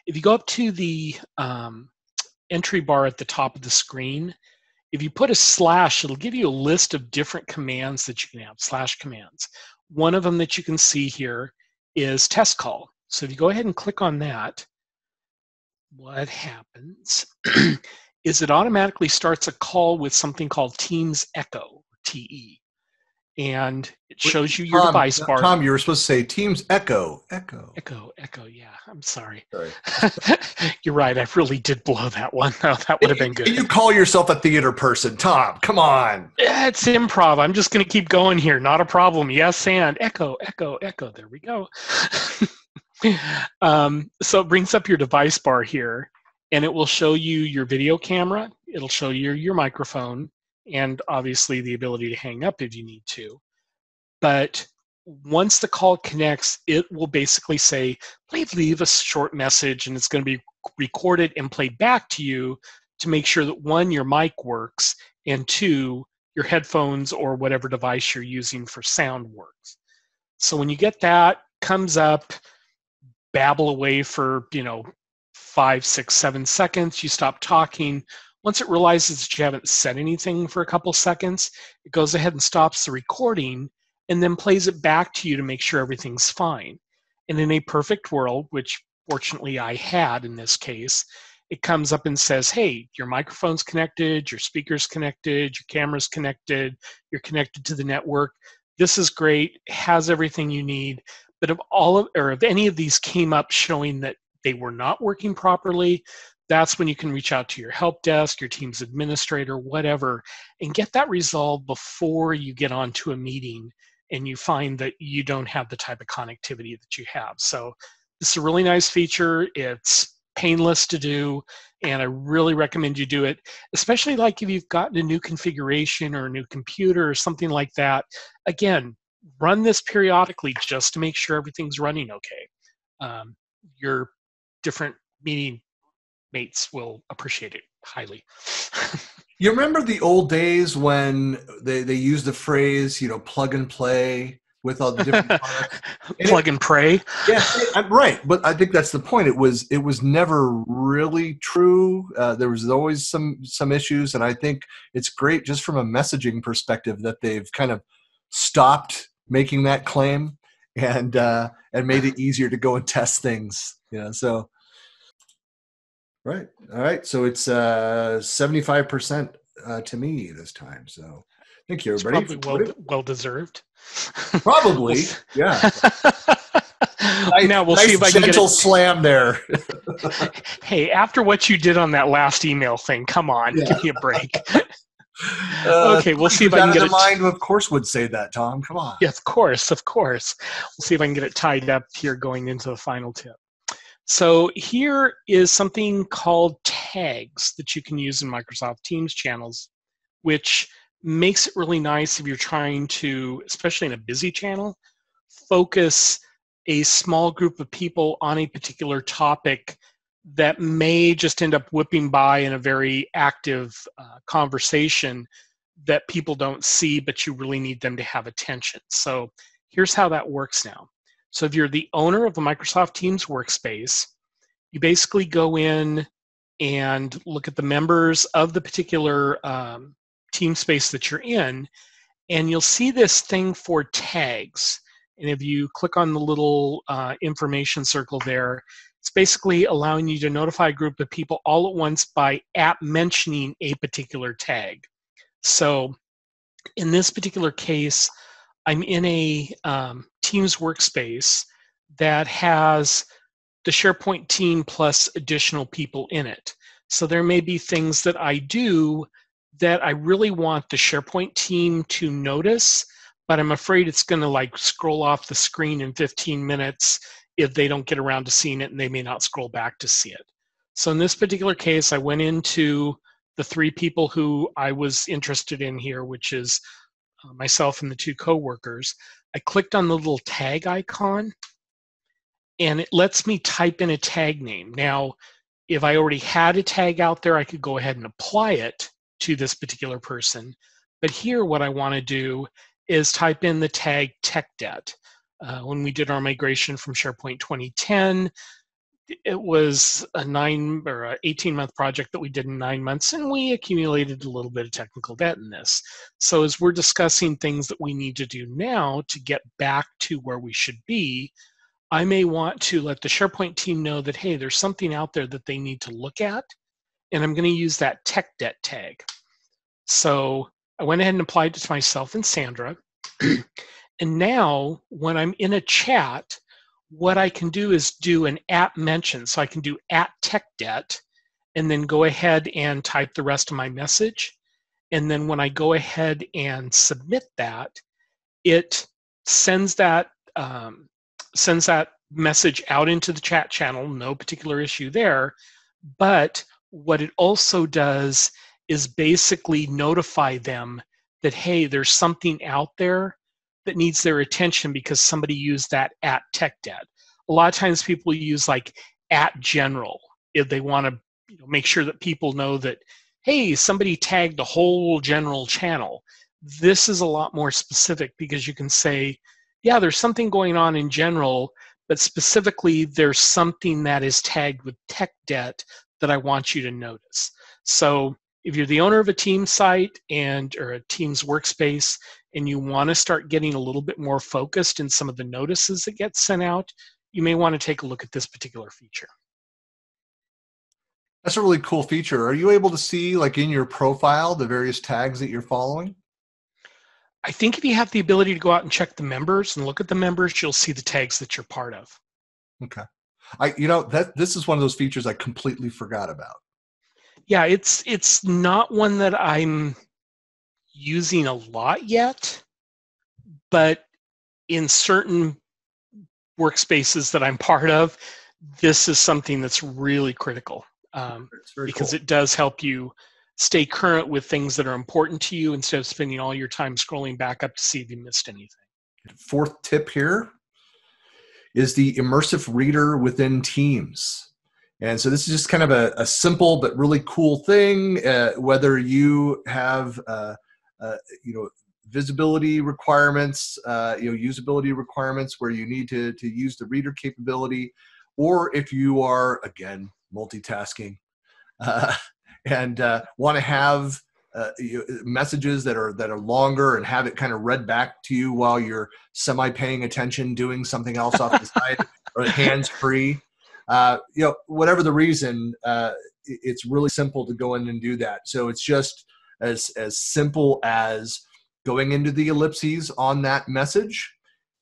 Speaker 2: if you go up to the um, entry bar at the top of the screen, if you put a slash, it'll give you a list of different commands that you can have, slash commands. One of them that you can see here is test call. So if you go ahead and click on that, what happens is it automatically starts a call with something called Teams Echo. TE. And it shows you your
Speaker 1: Tom,
Speaker 2: device bar.
Speaker 1: Tom, you were supposed to say Teams Echo. Echo.
Speaker 2: Echo, Echo, yeah. I'm sorry. sorry. You're right. I really did blow that one. No, that would have been good.
Speaker 1: You call yourself a theater person, Tom. Come on.
Speaker 2: Yeah, it's improv. I'm just going to keep going here. Not a problem. Yes, and Echo, Echo, Echo. There we go. um, so it brings up your device bar here, and it will show you your video camera. It'll show you your microphone and obviously the ability to hang up if you need to. But once the call connects, it will basically say, please leave a short message, and it's going to be recorded and played back to you to make sure that one, your mic works, and two, your headphones or whatever device you're using for sound works. So when you get that, comes up, babble away for, you know, five, six, seven seconds, you stop talking, once it realizes that you haven't said anything for a couple seconds, it goes ahead and stops the recording and then plays it back to you to make sure everything's fine. And in a perfect world, which fortunately I had in this case, it comes up and says, hey, your microphone's connected, your speaker's connected, your camera's connected, you're connected to the network. This is great, has everything you need. But if all of or if any of these came up showing that they were not working properly, that's when you can reach out to your help desk, your team's administrator, whatever, and get that resolved before you get onto a meeting and you find that you don't have the type of connectivity that you have. So this is a really nice feature. It's painless to do, and I really recommend you do it, especially like if you've gotten a new configuration or a new computer or something like that. Again, run this periodically just to make sure everything's running okay. Um, your different meeting mates will appreciate it highly.
Speaker 1: you remember the old days when they, they used the phrase, you know, plug and play with all the different products.
Speaker 2: plug and pray.
Speaker 1: Yeah, I'm right. But I think that's the point. It was it was never really true. Uh, there was always some some issues, and I think it's great just from a messaging perspective that they've kind of stopped making that claim and uh, and made it easier to go and test things. You know, so right, all right. So it's uh, seventy five percent uh, to me this time. So thank you, everybody.
Speaker 2: It's probably well well deserved.
Speaker 1: Probably, yeah.
Speaker 2: now we'll nice see if I can get
Speaker 1: a slam there.
Speaker 2: hey, after what you did on that last email thing, come on, yeah. give me a break. Uh, okay, we'll see if I can get it.
Speaker 1: Mind, of course, would say that, Tom. Come on.
Speaker 2: Yeah, of course, of course. We'll see if I can get it tied up here going into the final tip. So here is something called tags that you can use in Microsoft Teams channels, which makes it really nice if you're trying to, especially in a busy channel, focus a small group of people on a particular topic that may just end up whipping by in a very active uh, conversation that people don't see, but you really need them to have attention. So here's how that works now. So if you're the owner of a Microsoft Teams workspace, you basically go in and look at the members of the particular um, team space that you're in, and you'll see this thing for tags. And if you click on the little uh, information circle there, it's basically allowing you to notify a group of people all at once by at mentioning a particular tag. So in this particular case, I'm in a um, Teams workspace that has the SharePoint team plus additional people in it. So there may be things that I do that I really want the SharePoint team to notice, but I'm afraid it's going to like scroll off the screen in 15 minutes if they don't get around to seeing it and they may not scroll back to see it. So in this particular case, I went into the three people who I was interested in here, which is uh, myself and the two coworkers. I clicked on the little tag icon and it lets me type in a tag name. Now, if I already had a tag out there, I could go ahead and apply it to this particular person. But here, what I want to do is type in the tag tech debt. Uh, when we did our migration from SharePoint 2010, it was a nine or a 18 month project that we did in nine months, and we accumulated a little bit of technical debt in this. So, as we're discussing things that we need to do now to get back to where we should be, I may want to let the SharePoint team know that, hey, there's something out there that they need to look at and I'm going to use that tech debt tag. So I went ahead and applied it to myself and Sandra. and now when I'm in a chat, what I can do is do an at mention. So I can do at tech debt and then go ahead and type the rest of my message. And then when I go ahead and submit that, it sends that um, sends that message out into the chat channel. No particular issue there, but what it also does is basically notify them that, hey, there's something out there that needs their attention because somebody used that at tech debt. A lot of times people use like at general if they want to you know, make sure that people know that, hey, somebody tagged the whole general channel. This is a lot more specific because you can say, yeah, there's something going on in general, but specifically there's something that is tagged with tech debt that I want you to notice. So if you're the owner of a team site and or a team's workspace and you want to start getting a little bit more focused in some of the notices that get sent out, you may want to take a look at this particular feature.
Speaker 1: That's a really cool feature. Are you able to see, like in your profile, the various tags that you're following?
Speaker 2: I think if you have the ability to go out and check the members and look at the members, you'll see the tags that you're part of.
Speaker 1: Okay. I you know that this is one of those features I completely forgot about.
Speaker 2: Yeah, it's it's not one that I'm using a lot yet, but in certain workspaces that I'm part of, this is something that's really critical um, because cool. it does help you stay current with things that are important to you instead of spending all your time scrolling back up to see if you missed anything.
Speaker 1: Fourth tip here is the immersive reader within Teams. And so this is just kind of a, a simple but really cool thing. Uh, whether you have, uh, uh, you know, visibility requirements, uh, you know, usability requirements where you need to to use the reader capability, or if you are again multitasking uh, and uh, want to have uh, messages that are that are longer and have it kind of read back to you while you're semi paying attention doing something else off the side or hands free uh, you know whatever the reason uh, it's really simple to go in and do that. So it's just as as simple as going into the ellipses on that message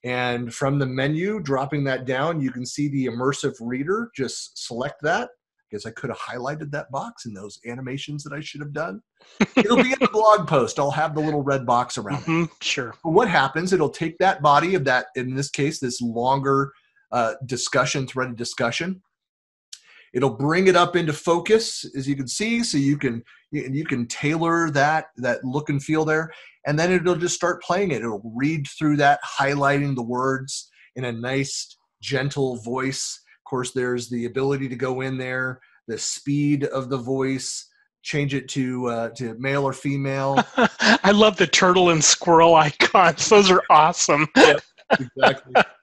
Speaker 1: and from the menu dropping that down you can see the immersive reader just select that because I could have highlighted that box in those animations that I should have done. It'll be in the blog post. I'll have the little red box around
Speaker 2: mm-hmm, it. Sure.
Speaker 1: But what happens? It'll take that body of that, in this case, this longer uh, discussion, threaded discussion. It'll bring it up into focus, as you can see, so you can you, you can tailor that that look and feel there, and then it'll just start playing it. It'll read through that, highlighting the words in a nice, gentle voice of course, there's the ability to go in there, the speed of the voice, change it to uh, to male or female.
Speaker 2: I love the turtle and squirrel icons; those are awesome.
Speaker 1: yeah, exactly.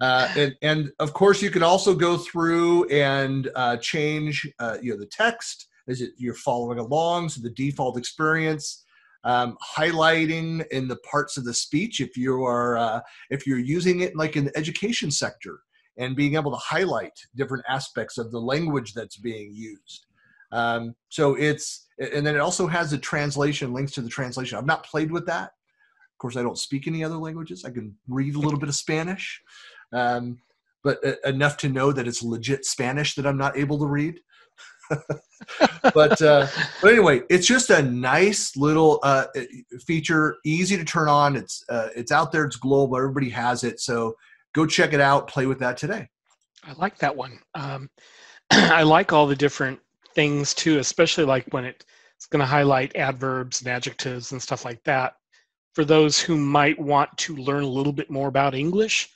Speaker 1: Uh, and, and of course, you can also go through and uh, change uh, you know the text as it, you're following along. So the default experience, um, highlighting in the parts of the speech if you are uh, if you're using it like in the education sector and being able to highlight different aspects of the language that's being used. Um, so it's, and then it also has a translation, links to the translation. I've not played with that. Of course, I don't speak any other languages. I can read a little bit of Spanish, um, but uh, enough to know that it's legit Spanish that I'm not able to read. but uh, but anyway, it's just a nice little uh, feature, easy to turn on. It's uh, it's out there. It's global. Everybody has it. So go check it out, play with that today.
Speaker 2: I like that one. Um, I like all the different things too, especially like when it, it's going to highlight adverbs and adjectives and stuff like that. For those who might want to learn a little bit more about English,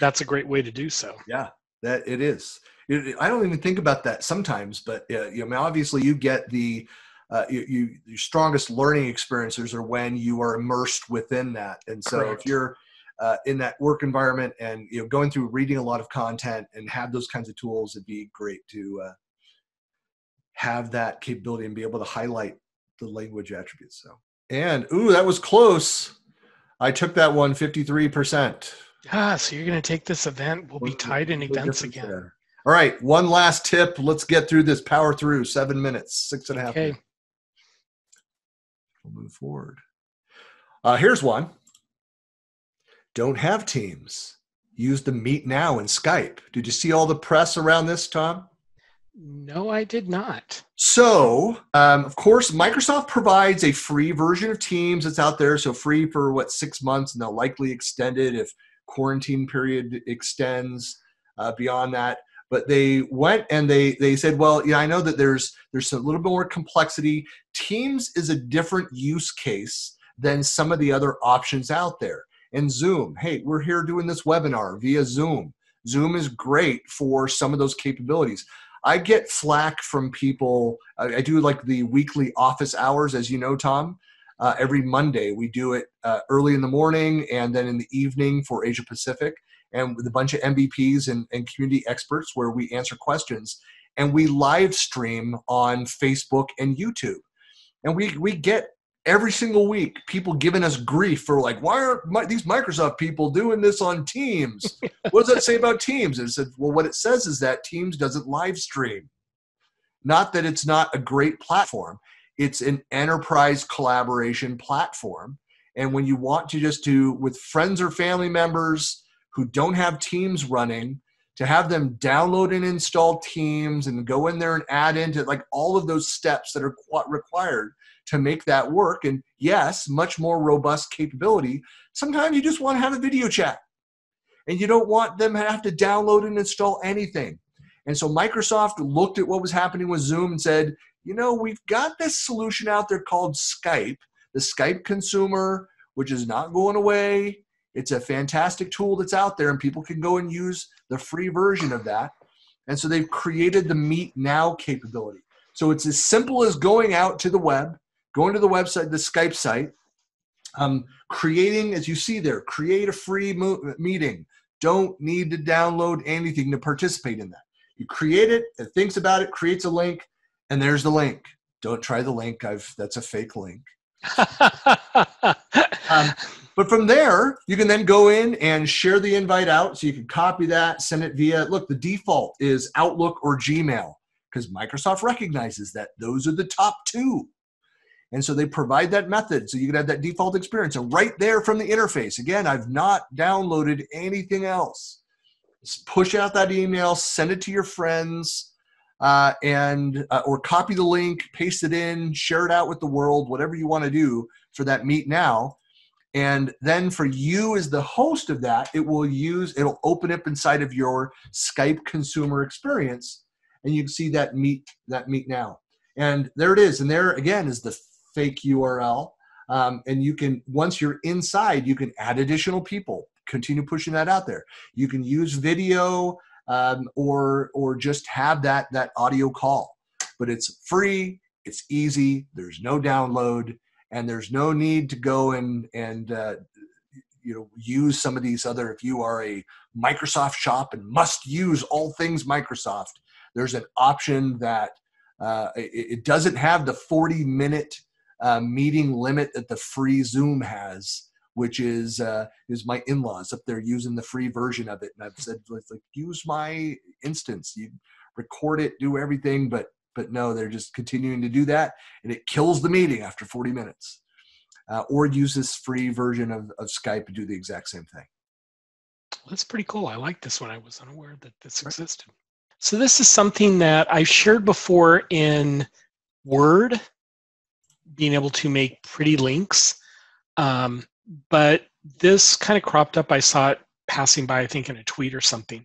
Speaker 2: that's a great way to do so.
Speaker 1: Yeah, that it is. It, I don't even think about that sometimes, but uh, you know, obviously you get the uh, you, you, your strongest learning experiences are when you are immersed within that. And so Correct. if you're uh, in that work environment and you know going through reading a lot of content and have those kinds of tools it'd be great to uh, have that capability and be able to highlight the language attributes so and ooh that was close i took that one 53%
Speaker 2: ah so you're going to take this event we'll be tied in events again there.
Speaker 1: all right one last tip let's get through this power through seven minutes six and a half okay. Minutes. we'll move forward uh, here's one don't have Teams. Use the Meet Now and Skype. Did you see all the press around this, Tom?
Speaker 2: No, I did not.
Speaker 1: So, um, of course, Microsoft provides a free version of Teams that's out there. So, free for what, six months, and they'll likely extend it if quarantine period extends uh, beyond that. But they went and they they said, well, yeah, I know that there's there's a little bit more complexity. Teams is a different use case than some of the other options out there and Zoom. Hey, we're here doing this webinar via Zoom. Zoom is great for some of those capabilities. I get flack from people. I, I do like the weekly office hours, as you know, Tom. Uh, every Monday, we do it uh, early in the morning and then in the evening for Asia Pacific, and with a bunch of MVPs and, and community experts where we answer questions. And we live stream on Facebook and YouTube. And we, we get every single week people giving us grief for like why are my, these microsoft people doing this on teams what does that say about teams and it said well what it says is that teams doesn't live stream not that it's not a great platform it's an enterprise collaboration platform and when you want to just do with friends or family members who don't have teams running to have them download and install teams and go in there and add into like all of those steps that are required to make that work. And yes, much more robust capability. Sometimes you just want to have a video chat and you don't want them to have to download and install anything. And so Microsoft looked at what was happening with Zoom and said, you know, we've got this solution out there called Skype, the Skype consumer, which is not going away. It's a fantastic tool that's out there, and people can go and use the free version of that. And so they've created the Meet Now capability. So it's as simple as going out to the web, going to the website, the Skype site, um, creating, as you see there, create a free mo- meeting. Don't need to download anything to participate in that. You create it, it thinks about it, creates a link, and there's the link. Don't try the link. I've that's a fake link. um, but from there, you can then go in and share the invite out. So you can copy that, send it via. Look, the default is Outlook or Gmail because Microsoft recognizes that those are the top two. And so they provide that method so you can have that default experience. And right there from the interface, again, I've not downloaded anything else. Just push out that email, send it to your friends, uh, and uh, or copy the link, paste it in, share it out with the world, whatever you want to do for that meet now. And then for you as the host of that, it will use it'll open up inside of your Skype consumer experience, and you can see that meet that meet now. And there it is. And there again is the fake URL. Um, and you can once you're inside, you can add additional people. Continue pushing that out there. You can use video um, or or just have that that audio call. But it's free. It's easy. There's no download, and there's no need to go and and uh, you know use some of these other. If you are a Microsoft shop and must use all things Microsoft, there's an option that uh, it, it, doesn't have the 40 minute uh, meeting limit that the free Zoom has, which is uh, is my in-laws up there using the free version of it, and I've said like use my instance, you record it, do everything, but but no, they're just continuing to do that, and it kills the meeting after 40 minutes. Uh, or use this free version of, of Skype and do the exact same thing.
Speaker 2: That's pretty cool. I like this one. I was unaware that this right. existed. So this is something that I've shared before in Word being able to make pretty links. Um, but this kind of cropped up. I saw it passing by, I think, in a tweet or something,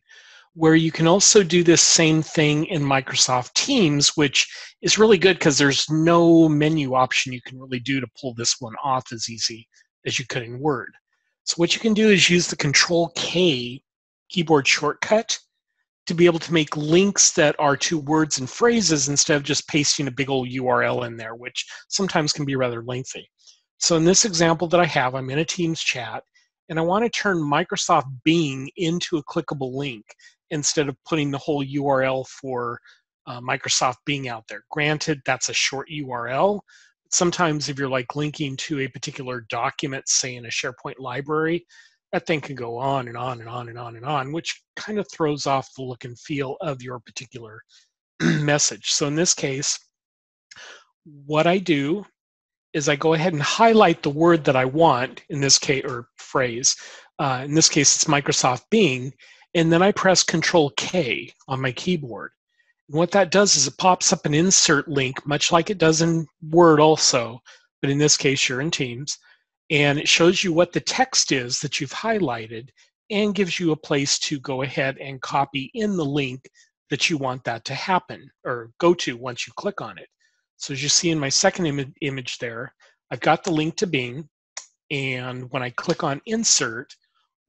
Speaker 2: where you can also do this same thing in Microsoft Teams, which is really good because there's no menu option you can really do to pull this one off as easy as you could in Word. So what you can do is use the Control K keyboard shortcut to be able to make links that are to words and phrases instead of just pasting a big old URL in there, which sometimes can be rather lengthy. So in this example that I have, I'm in a Teams chat, and I want to turn Microsoft Bing into a clickable link instead of putting the whole URL for uh, Microsoft Bing out there. Granted, that's a short URL. Sometimes if you're like linking to a particular document, say in a SharePoint library, that thing can go on and on and on and on and on, which kind of throws off the look and feel of your particular message. So in this case, what I do is I go ahead and highlight the word that I want in this case, or phrase. Uh, in this case, it's Microsoft Bing, and then I press Control K on my keyboard. And what that does is it pops up an insert link, much like it does in Word also, but in this case, you're in Teams and it shows you what the text is that you've highlighted and gives you a place to go ahead and copy in the link that you want that to happen or go to once you click on it. So as you see in my second Im image there, I've got the link to Bing and when I click on insert,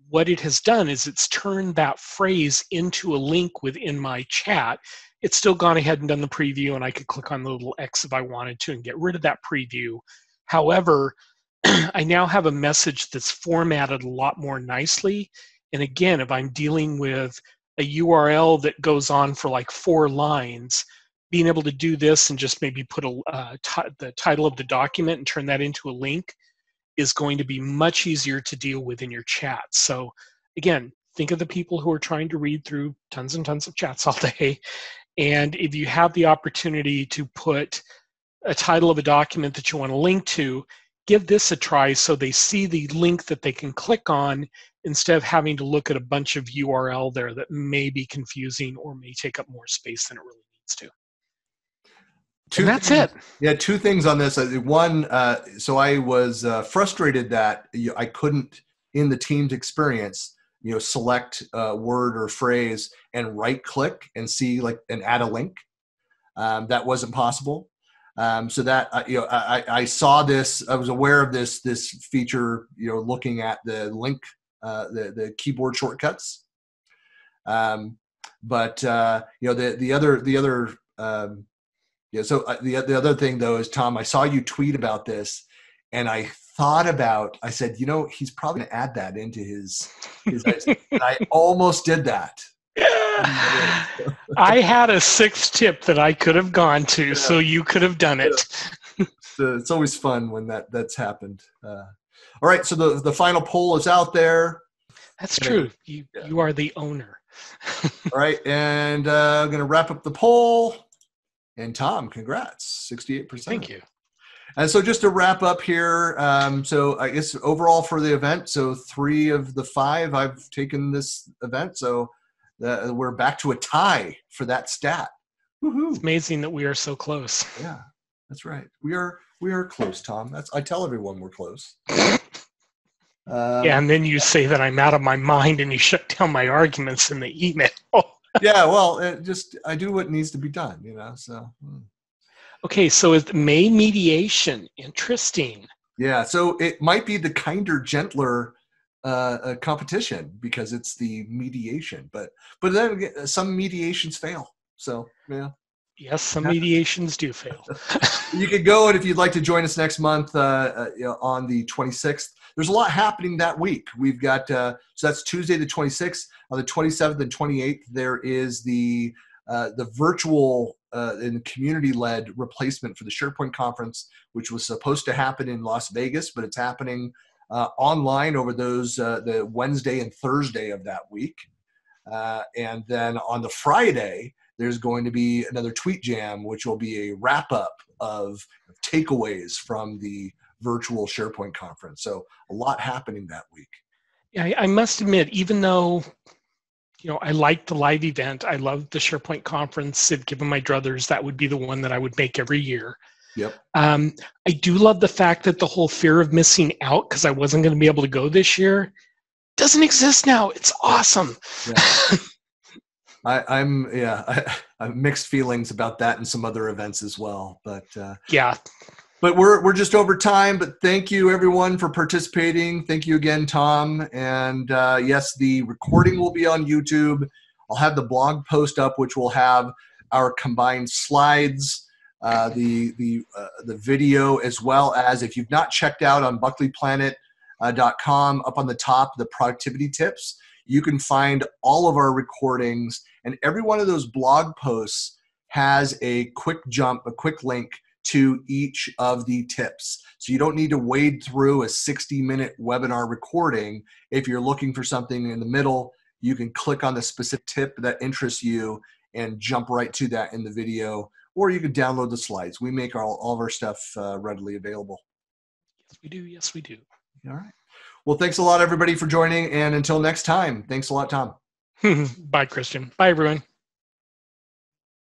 Speaker 2: what it has done is it's turned that phrase into a link within my chat. It's still gone ahead and done the preview and I could click on the little X if I wanted to and get rid of that preview. However, I now have a message that's formatted a lot more nicely. And again, if I'm dealing with a URL that goes on for like four lines, being able to do this and just maybe put a uh, t- the title of the document and turn that into a link is going to be much easier to deal with in your chat. So again, think of the people who are trying to read through tons and tons of chats all day. And if you have the opportunity to put a title of a document that you want to link to, give this a try so they see the link that they can click on instead of having to look at a bunch of URL there that may be confusing or may take up more space than it really needs to. Two and that's
Speaker 1: things,
Speaker 2: it.
Speaker 1: Yeah, two things on this. Uh, one, uh, so I was uh, frustrated that I couldn't, in the Teams experience, you know, select a word or phrase and right click and see like and add a link. Um, that wasn't possible. Um, so that uh, you know, I, I saw this. I was aware of this this feature. You know, looking at the link, uh, the the keyboard shortcuts. Um, but uh, you know, the the other the other um, yeah. So uh, the the other thing though is Tom, I saw you tweet about this, and I thought about. I said, you know, he's probably gonna add that into his. his I almost did that.
Speaker 2: I had a sixth tip that I could have gone to, yeah. so you could have done it.
Speaker 1: so it's always fun when that that's happened. Uh, all right, so the the final poll is out there.
Speaker 2: That's true. You yeah. you are the owner.
Speaker 1: all right, and uh, I'm going to wrap up the poll. And Tom, congrats, 68%.
Speaker 2: Thank you.
Speaker 1: And so just to wrap up here, um, so I guess overall for the event, so three of the five I've taken this event. So uh, we're back to a tie for that stat.
Speaker 2: Woo-hoo. It's amazing that we are so close.
Speaker 1: Yeah, that's right. We are we are close, Tom. That's I tell everyone we're close.
Speaker 2: Um, yeah, and then you say that I'm out of my mind, and you shut down my arguments in the email.
Speaker 1: yeah, well, it just I do what needs to be done, you know. So. Hmm.
Speaker 2: Okay, so is May mediation interesting?
Speaker 1: Yeah, so it might be the kinder, gentler uh, competition because it's the mediation. But but then again, some mediations fail. So yeah.
Speaker 2: Yes, some mediations do fail.
Speaker 1: you could go, and if you'd like to join us next month uh, uh, on the 26th, there's a lot happening that week. We've got uh, so that's Tuesday the 26th. On the 27th and 28th, there is the uh, the virtual uh, and community-led replacement for the SharePoint conference, which was supposed to happen in Las Vegas, but it's happening uh, online over those uh, the Wednesday and Thursday of that week. Uh, and then on the Friday, there's going to be another tweet jam, which will be a wrap up of takeaways from the virtual SharePoint conference. So a lot happening that week.
Speaker 2: Yeah, I must admit, even though you know I liked the live event, I loved the SharePoint conference. If given my druthers, that would be the one that I would make every year.
Speaker 1: Yep.
Speaker 2: Um, I do love the fact that the whole fear of missing out because I wasn't going to be able to go this year doesn't exist now. It's awesome.
Speaker 1: Yeah. I, am yeah, I, I, have mixed feelings about that and some other events as well. But uh,
Speaker 2: yeah,
Speaker 1: but we're we're just over time. But thank you everyone for participating. Thank you again, Tom. And uh, yes, the recording will be on YouTube. I'll have the blog post up, which will have our combined slides uh, the the uh, the video as well as if you've not checked out on buckleyplanet.com up on the top the productivity tips you can find all of our recordings and every one of those blog posts has a quick jump a quick link to each of the tips so you don't need to wade through a 60 minute webinar recording if you're looking for something in the middle you can click on the specific tip that interests you and jump right to that in the video or you can download the slides. We make all, all of our stuff uh, readily available.
Speaker 2: Yes, we do. Yes, we do.
Speaker 1: All right. Well, thanks a lot, everybody, for joining. And until next time, thanks a lot, Tom.
Speaker 2: Bye, Christian. Bye, everyone.